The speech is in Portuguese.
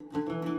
Música